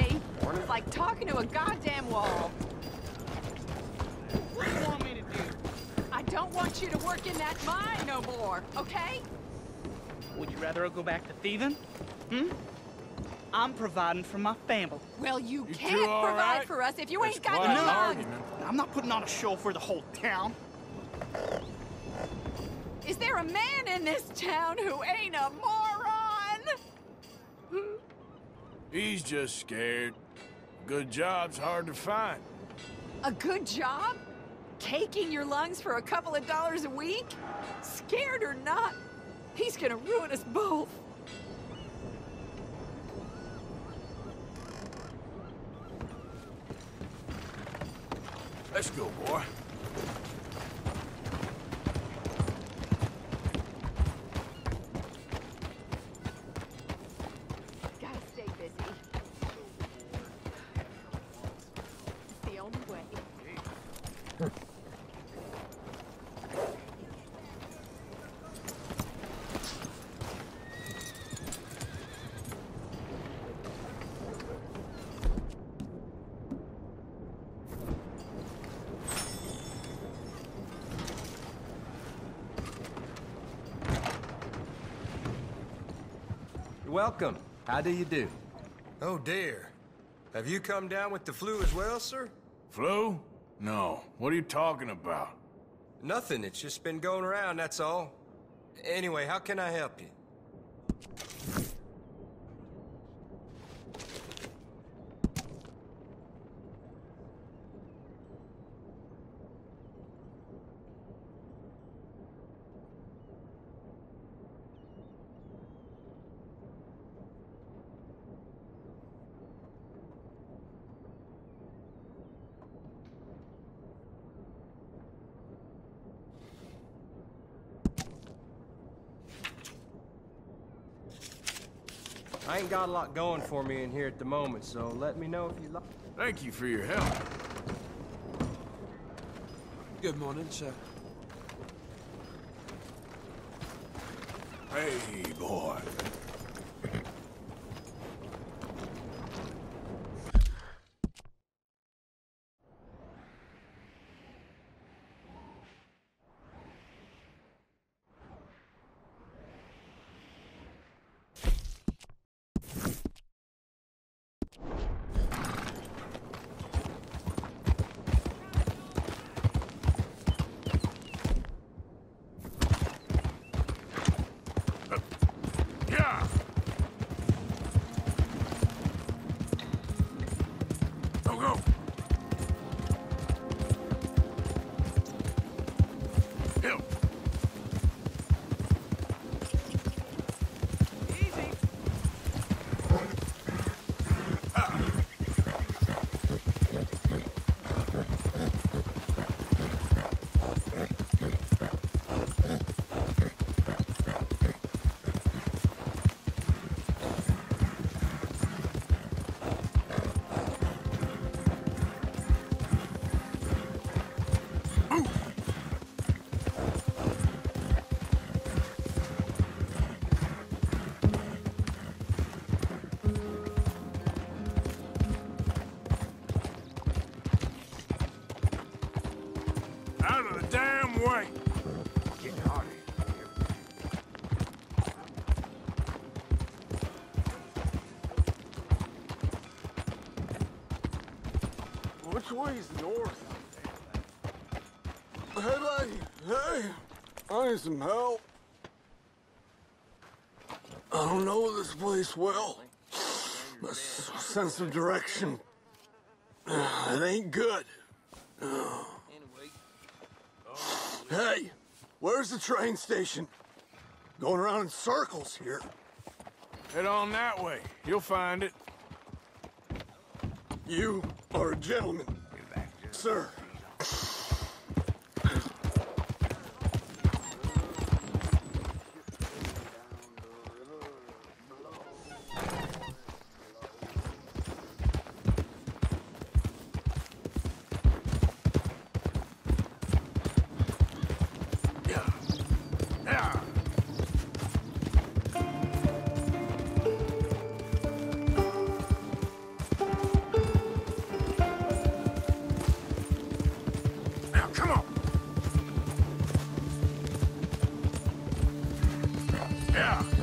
me. It's like talking to a goddamn wall. What do you want me to do? I don't want you to work in that mine no more, okay? Would you rather I go back to thieving? Hmm? I'm providing for my family. Well, you, You can't provide right? for us if you That's ain't got quite no an No. lungs. argument. I'm not putting on a show for the whole town. Is there a man in this town who ain't a moron? He's just scared. Good job's hard to find. A good job? Caking your lungs for a couple of dollars a week? Scared or not, he's gonna ruin us both. Let's go, boy. Welcome. How do you do? Oh dear. Have you come down with the flu as well, sir? Flu? No. What are you talking about? Nothing. It's just been going around, that's all. Anyway, how can I help you? I ain't got a lot going for me in here at the moment, so let me know if you like. Thank you for your help. Good morning, sir. Hey, boy. Way's north? Hey, buddy. Hey. I need some help. I don't know this place well. My sense of direction. Uh, it ain't good. Uh, hey, where's the train station? Going around in circles here. Head on that way. You'll find it. You are a gentleman, sir. Yeah.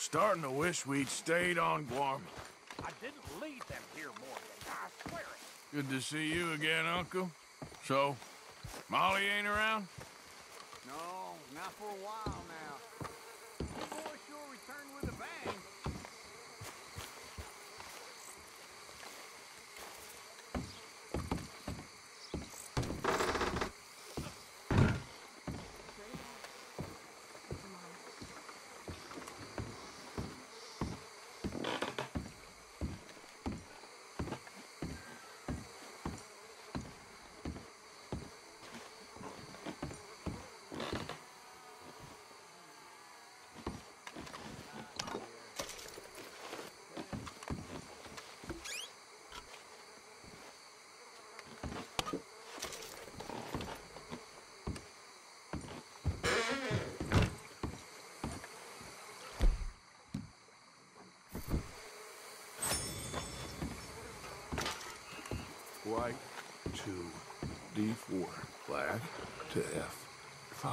Starting to wish we'd stayed on Guarma. I didn't leave them here, Morgan. I swear it. Good to see you again, Uncle. So, Molly ain't around? No, not for a while now. The boy sure returned with a bang. White to D4. Black to F5.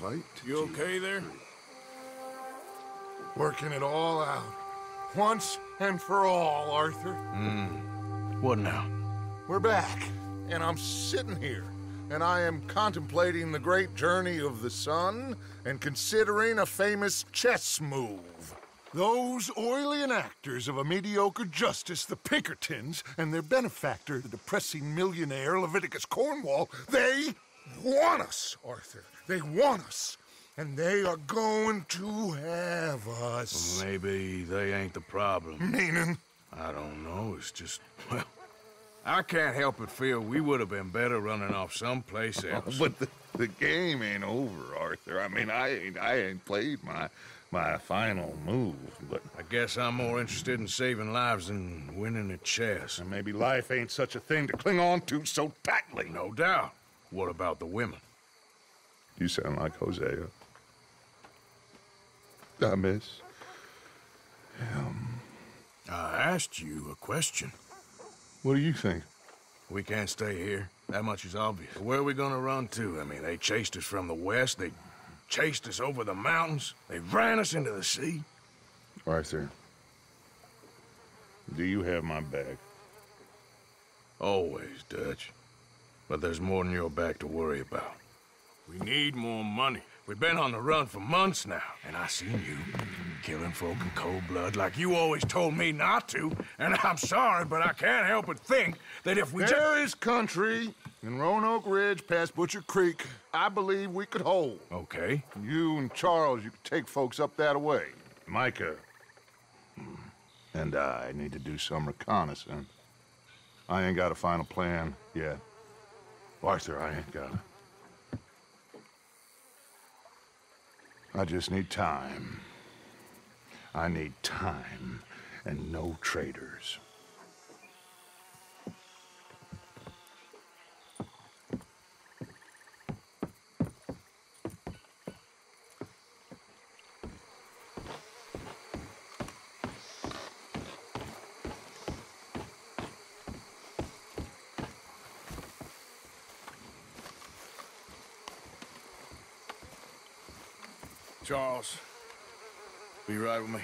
White to You okay there? Working it all out. Once and for all, Arthur. Hmm. What now? We're back. And I'm sitting here, and I am contemplating the great journey of the sun and considering a famous chess move. Those oily actors of a mediocre justice, the Pinkertons, and their benefactor, the depressing millionaire Leviticus Cornwall, they want us, Arthur. They want us. And they are going to have us. Maybe they ain't the problem. Meaning? I don't know. It's just, well, I can't help but feel we would have been better running off someplace oh, else. But the, the game ain't over, Arthur. I mean, I ain't, I ain't played my my final move, but I guess I'm more interested in saving lives than winning a chess. and maybe life ain't such a thing to cling on to so tightly. No doubt. What about the women? You sound like Hosea. I miss. I asked you a question. What do you think? We can't stay here. That much is obvious. Where are we gonna run to? I mean, they chased us from the west. They chased us over the mountains. They ran us into the sea. All right, sir. do you have my back? Always, Dutch. But there's more than your back to worry about. We need more money. We've been on the run for months now, and I seen you killing folk in cold blood like you always told me not to. And I'm sorry, but I can't help but think that if we. There is country in Roanoke Ridge past Butcher Creek I believe we could hold. Okay. You and Charles, you could take folks up that way. Micah and I need to do some reconnaissance. I ain't got a final plan yet. Arthur, I ain't got it. I just need time. I need time and no traitors. Charles, will you ride with me?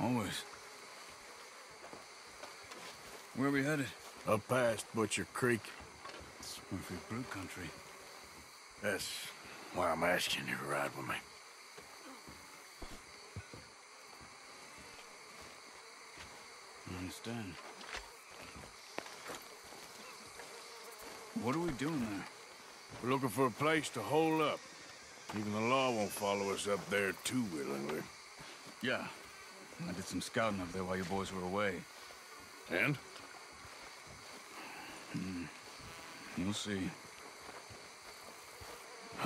Always. Where are we headed? Up past Butcher Creek. It's Murfree Brood country. That's why I'm asking you to ride with me. I understand. What are we doing there? We're looking for a place to hole up. Even the law won't follow us up there too willingly. Yeah. I did some scouting up there while you boys were away. And? Hmm. You'll see.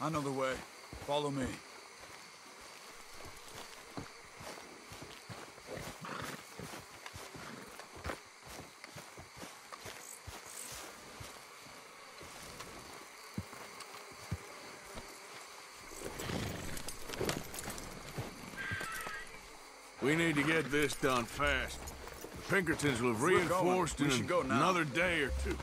I know the way. Follow me. We need to get this done fast. The Pinkertons will have reinforced in go another day or two.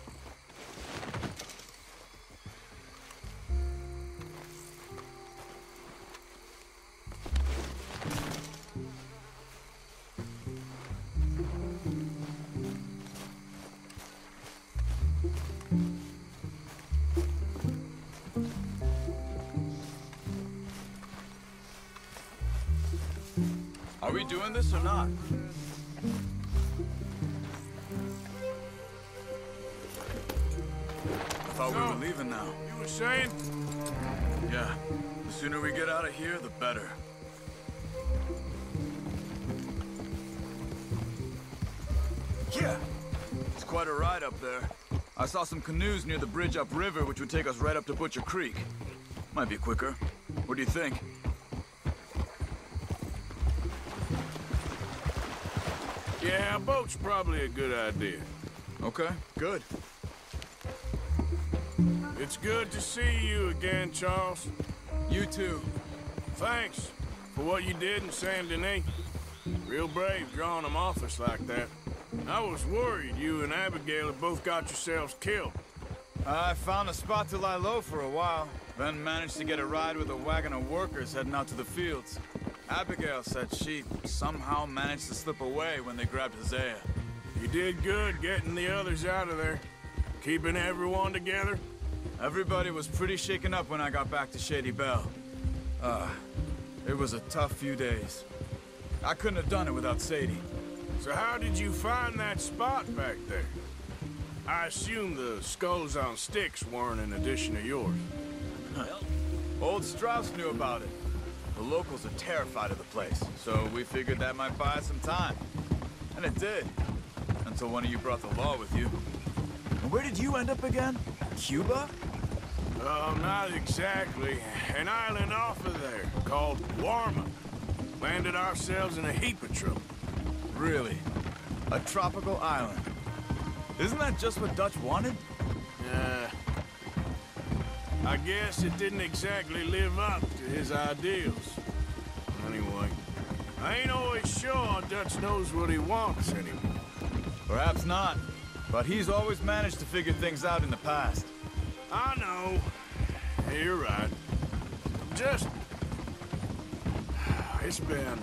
I thought we were leaving now. You were saying? Yeah. The sooner we get out of here, the better. Yeah. It's quite a ride up there. I saw some canoes near the bridge upriver, which would take us right up to Butcher Creek. Might be quicker. What do you think? Yeah, a boat's probably a good idea. Okay, good. It's good to see you again, Charles. You too. Thanks for what you did in Saint Denis. Real brave drawing them off us like that. I was worried you and Abigail had both got yourselves killed. I found a spot to lie low for a while, then managed to get a ride with a wagon of workers heading out to the fields. Abigail said she somehow managed to slip away when they grabbed Hosea. You did good getting the others out of there. Keeping everyone together? Everybody was pretty shaken up when I got back to Shady Belle. Uh, it was a tough few days. I couldn't have done it without Sadie. So how did you find that spot back there? I assume the skulls on sticks weren't an addition of yours. Old Strauss knew about it. The locals are terrified of the place, so we figured that might buy us some time. And it did. Until one of you brought the law with you. And where did you end up again? Cuba? Oh, not exactly. An island off of there, called Guarma. Landed ourselves in a heap of trouble. Really? A tropical island? Isn't that just what Dutch wanted? Uh, I guess it didn't exactly live up to his ideals. Anyway, I ain't always sure Dutch knows what he wants anymore. Perhaps not. But he's always managed to figure things out in the past. I know. You're right. I'm just... It's been...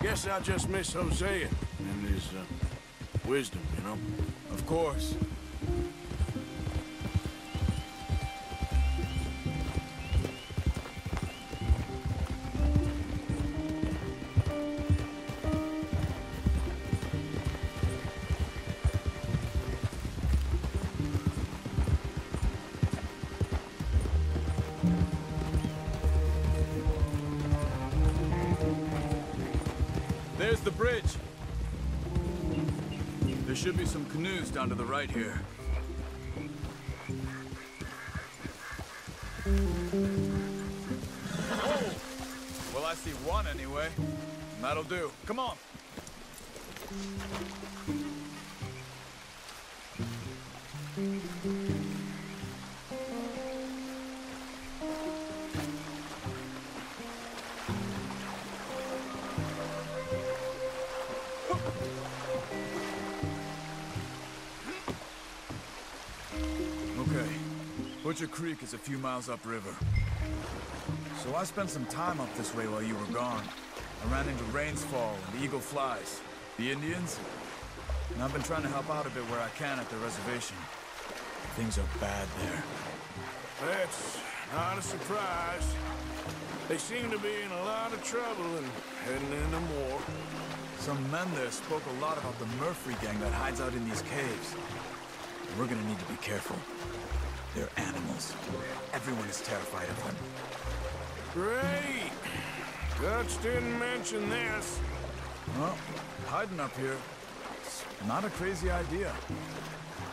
Guess I just miss Hosea and his uh, wisdom, you know? Of course. There's the bridge. There should be some canoes down to the right here. Oh! Well, I see one anyway. That'll do. Come on. Butcher Creek is a few miles upriver. So I spent some time up this way while you were gone. I ran into Rains Fall and Eagle Flies. The Indians? And I've been trying to help out a bit where I can at the reservation. Things are bad there. That's not a surprise. They seem to be in a lot of trouble and heading into more. Some men there spoke a lot about the Murfree gang that hides out in these caves. We're gonna need to be careful. They're animals. Everyone is terrified of them. Great! Dutch didn't mention this. Well, hiding up here, it's not a crazy idea.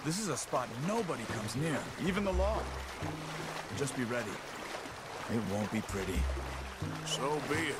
This is a spot nobody comes near, even the law. Just be ready. It won't be pretty. So be it.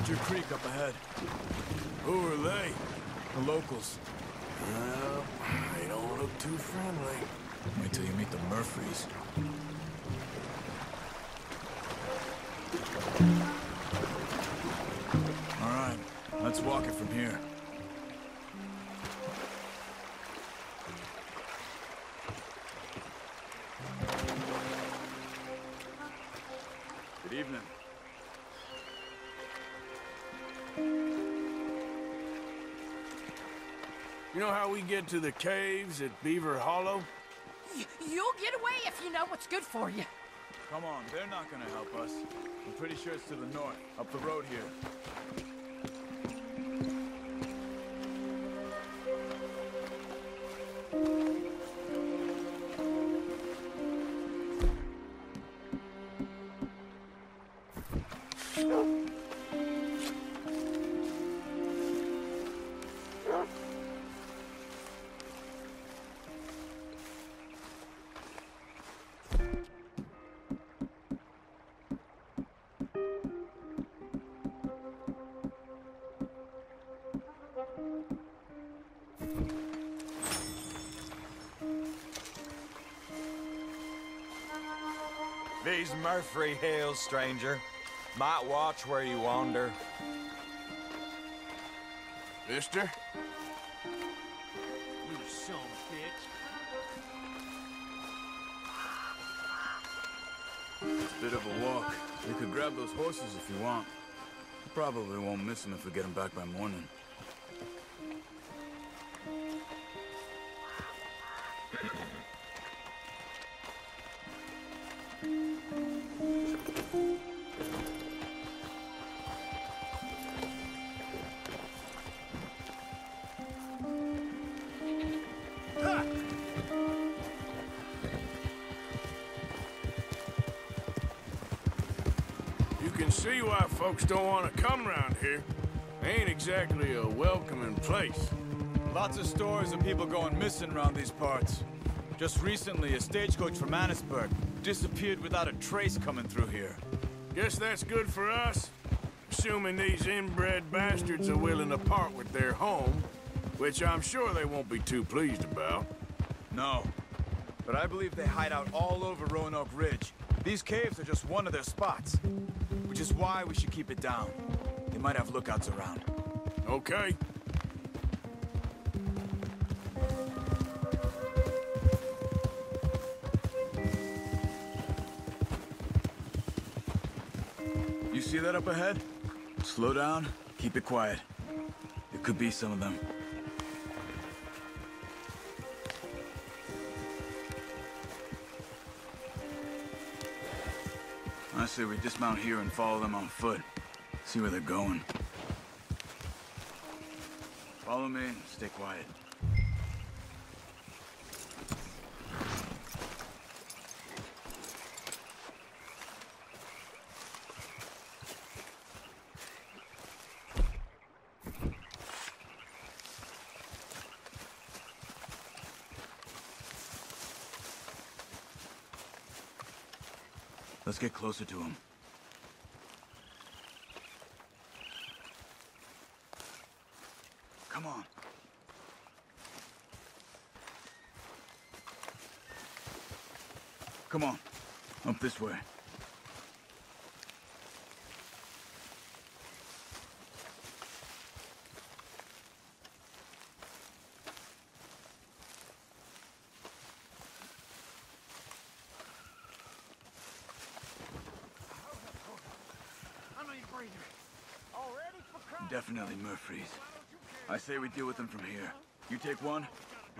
Butcher Creek up ahead. Who are they? The locals. Well, they don't look too friendly. Wait till you meet the Murfrees. All right, let's walk it from here. Know how we get to the caves at Beaver Hollow? Y- you'll get away if you know what's good for you. Come on, they're not gonna help us. I'm pretty sure it's to the north, up the road here. These Murfree Hills, stranger. Might watch where you wander. Mister? You son of a bitch. It's a bit of a walk. We could grab those horses if you want. Probably won't miss them if we get them back by morning. Don't want to come around here. Ain't exactly a welcoming place. Lots of stories of people going missing around these parts. Just recently, a stagecoach from Annesburg disappeared without a trace coming through here. Guess that's good for us. Assuming these inbred bastards are willing to part with their home, which I'm sure they won't be too pleased about. No. But I believe they hide out all over Roanoke Ridge. These caves are just one of their spots. Which is why we should keep it down. They might have lookouts around. Okay. You see that up ahead? Slow down, keep it quiet. It could be some of them. Say we dismount here and follow them on foot. See where they're going. Follow me stay quiet. Get closer to him. Come on. Come on. Up this way. Definitely Murfree's. I say we deal with them from here. You take one,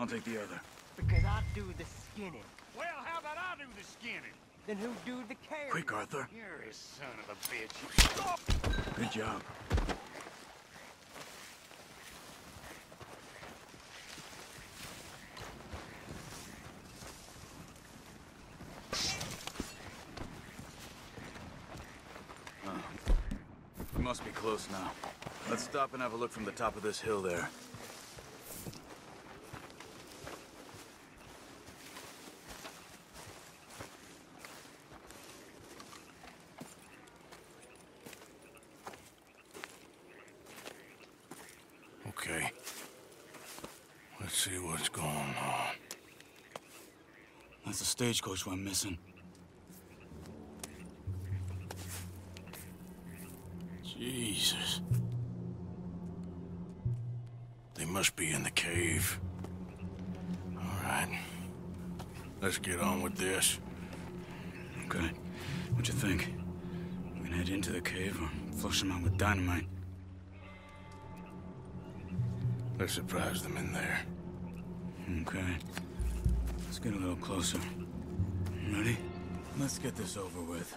I'll take the other. Because I do the skinning. Well, how about I do the skinning? Then who do the carrying? Quick, Arthur. You're a son of a bitch. Good job. We must be close now. Let's stop and have a look from the top of this hill there. Okay. Let's see what's going on. That's the stagecoach we're missing. Be in the cave. All right. Let's get on with this. Okay. What you think? We can head into the cave or flush them out with dynamite. Let's surprise them in there. Okay. Let's get a little closer. Ready? Let's get this over with.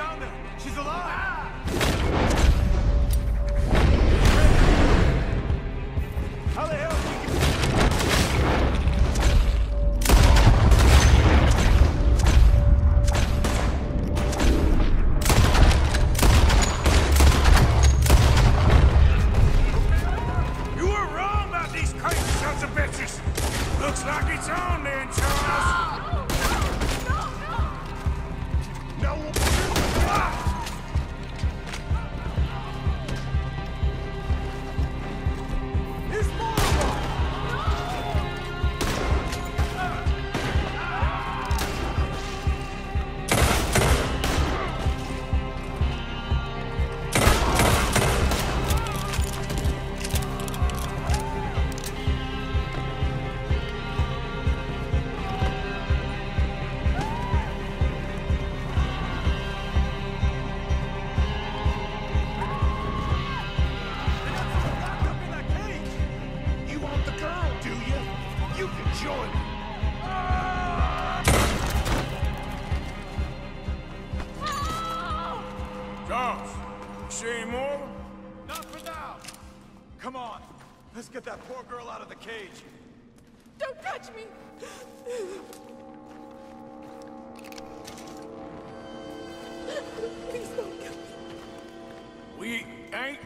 Down there.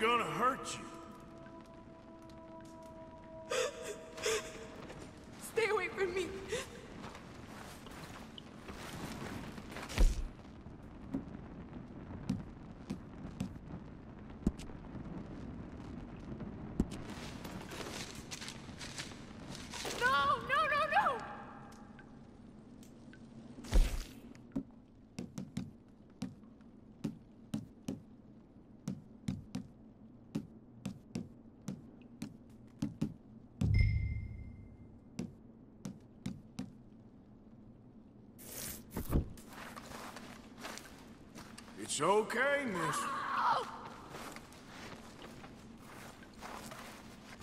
Gonna hurt you. Stay away from me. It's okay, miss.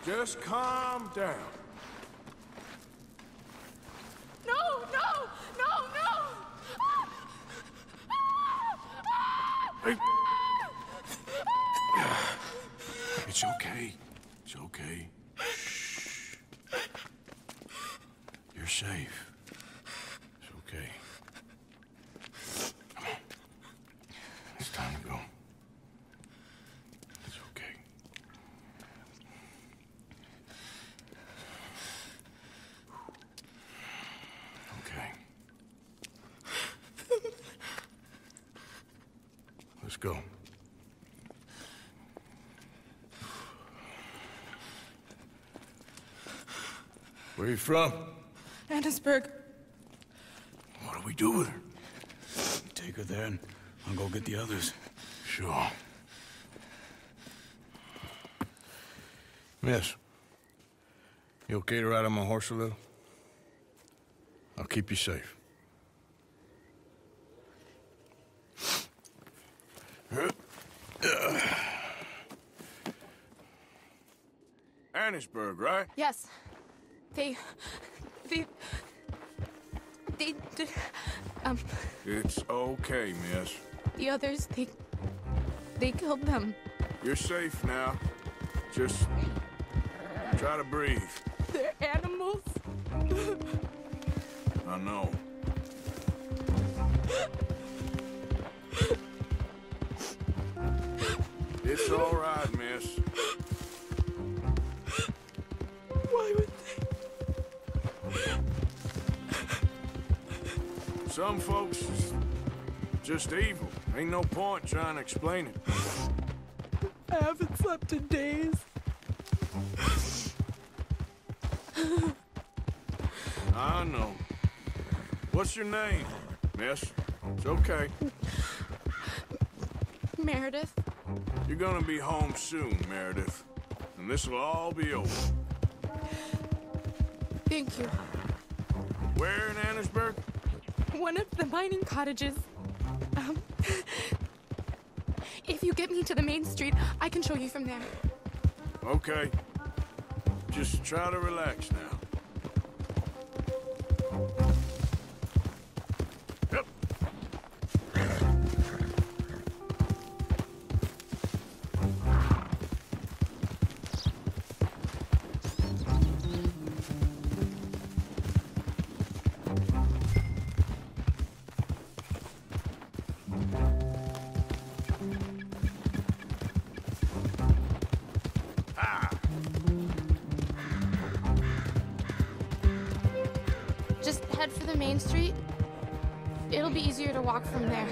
Just calm down. No, no, no, no! Hey. It's okay. It's okay. Shh. You're safe. It's okay. Come on. It's time to go. It's okay. Okay. Let's go. Where are you from? Annesburg. What do we do with her? Take her there and I'll go get the others. Sure. Miss, you okay to ride on my horse a little? I'll keep you safe. Right? Yes. They. They. They. did- Um. It's okay, miss. The others, they. They killed them. You're safe now. Just try to breathe. They're animals. I know. Some folks is just evil. Ain't no point trying to explain it. I haven't slept in days. I know. What's your name, miss? It's okay. Meredith. You're gonna be home soon, Meredith. And this'll all be over. Thank you. Where in Annesburg? One of the mining cottages. Um. If you get me to the main street, I can show you from there. Okay. Just try to relax now. There.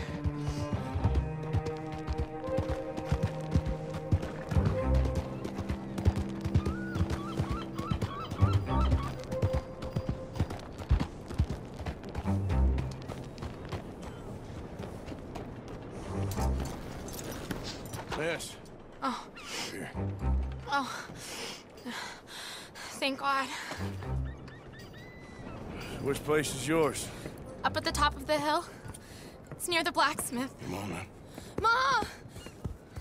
Miss. Oh, Here. oh. Thank God. Which place is yours? Up at the top of the hill. It's near the blacksmith. Come on now. Ma!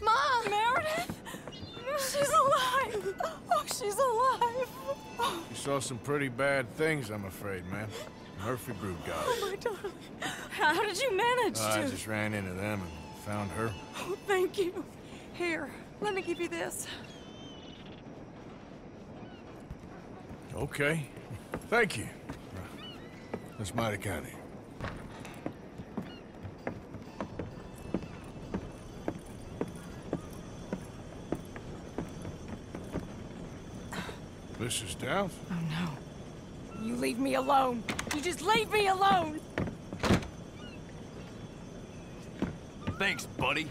Ma! Meredith? She's alive! Oh, she's alive! You saw some pretty bad things, I'm afraid, ma'am. Murfree Brood got Oh, my darling. How did you manage I to? just ran into them and found her. Oh, thank you. Here, let me give you this. Okay. Thank you. That's mighty kind of you. Mrs. Downs? Oh, no. You leave me alone. You just leave me alone. Thanks, buddy.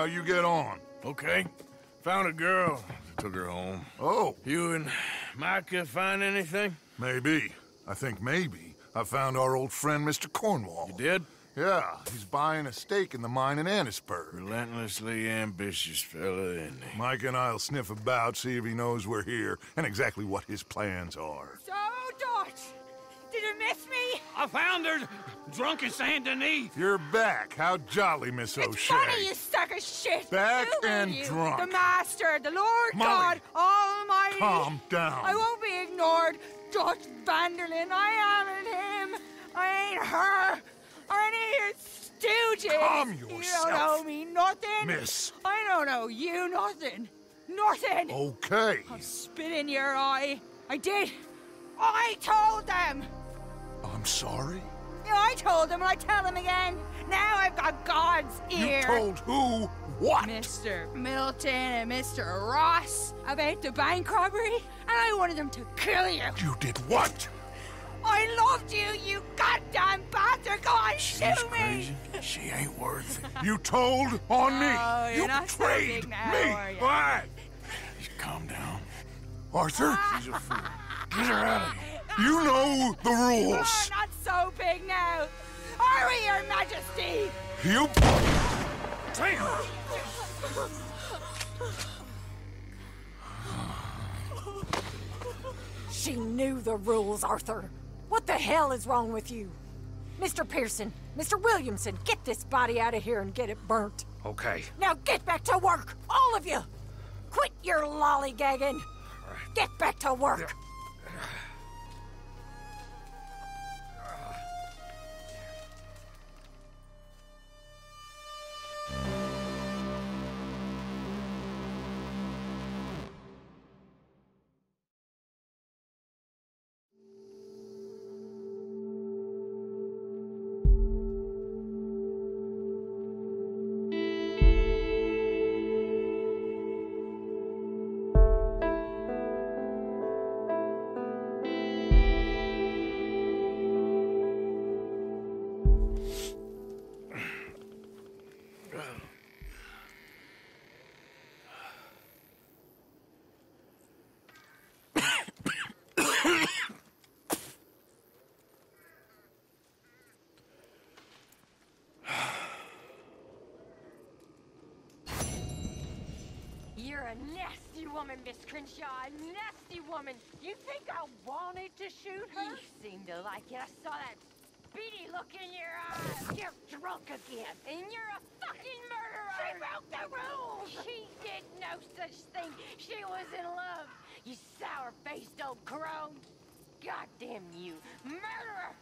How you get on? Okay. Found a girl. Took her home. Oh. You and Micah find anything? Maybe. I think maybe. I found our old friend, Mr. Cornwall. You did? Yeah, he's buying a stake in the mine in Annesburg. Relentlessly ambitious fella, isn't he? Micah and I'll sniff about, see if he knows we're here, and exactly what his plans are. So, Dutch, did you miss me? I found her drunk in Saint Denis. You're back. How jolly, Miss O'Shea. It's O'Shea. funny, you sack of shit. Back are and you? drunk. The Master, the Lord Molly. God Almighty. Calm down. I won't be ignored. Dutch van der Linde, I am him. I ain't her. Or any of your stooges. Calm yourself. You don't know me nothing. Miss. I don't know you nothing. Nothing. Okay. I'll spit in your eye. I did. I told them. I'm sorry? Yeah, I told them and I tell them again. Now I've got God's ear. You told who what? Mr. Milton and Mr. Ross about the bank robbery, and I wanted them to kill you. You did what? I loved you, you goddamn bastard! Go on, shoot me! Crazy. She ain't worth it. You told on me. Oh, you're you not so betrayed big now, me. you? Calm down. Arthur? She's a fool. Get her out of here. You know the rules. not so big now. We, Your Majesty? You. Damn! She knew the rules, Arthur. What the hell is wrong with you? Mr. Pearson, Mr. Williamson, get this body out of here and get it burnt. Okay. Now get back to work, all of you! Quit your lollygagging! Get back to work! You're a nasty woman, Miss Grimshaw. A nasty woman. You think I wanted to shoot her? You seem to like it. I saw that speedy look in your eyes. You're drunk again. And you're a fucking murderer. She broke the rules. She did no such thing. She was in love. You sour-faced old crone. Goddamn you. Murderer!